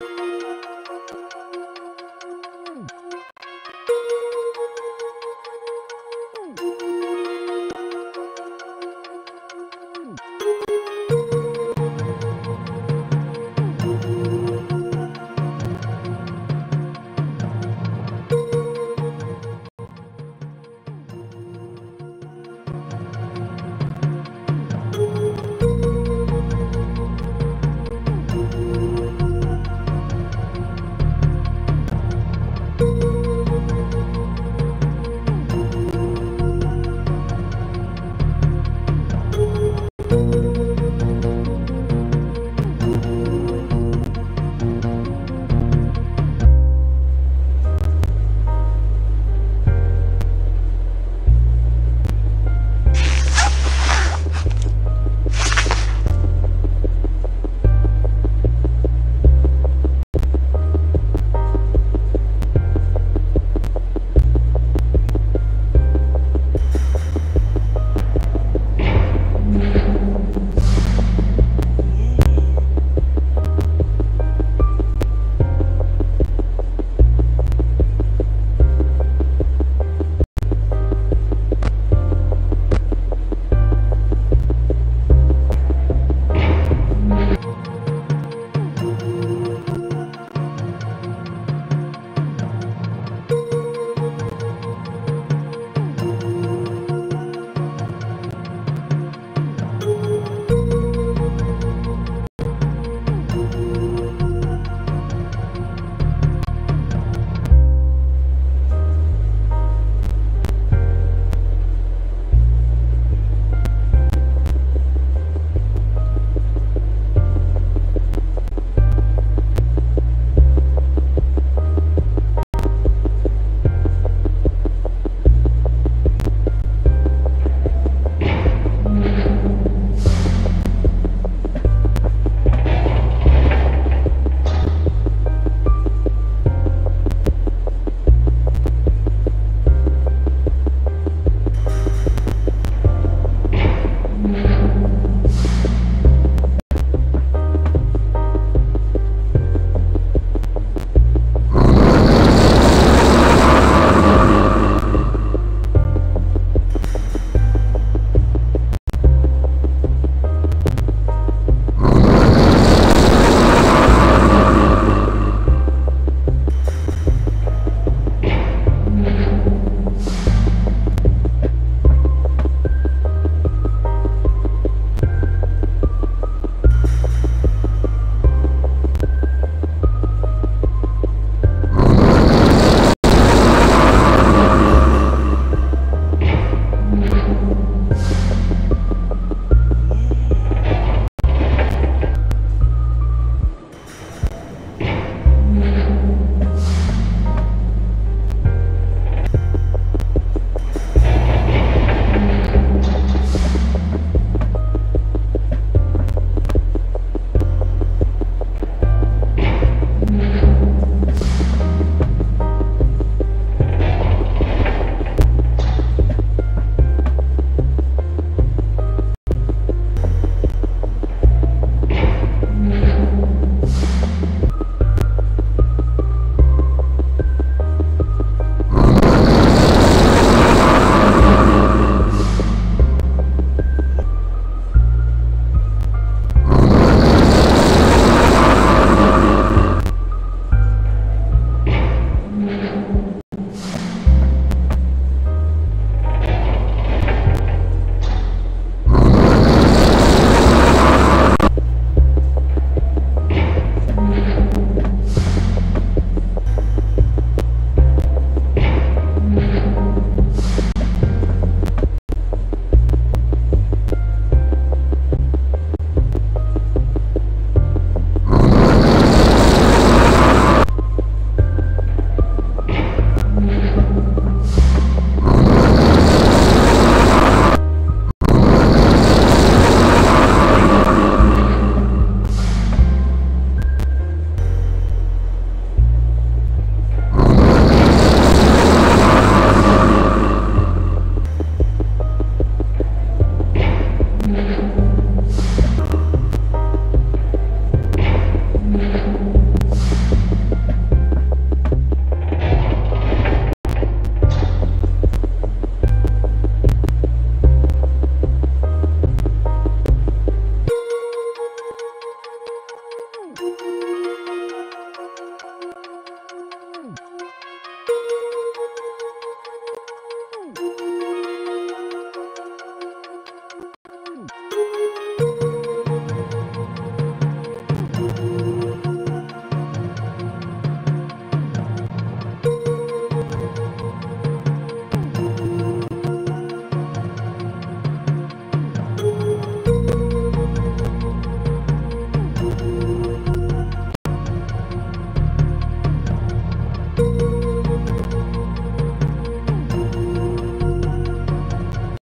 you 何?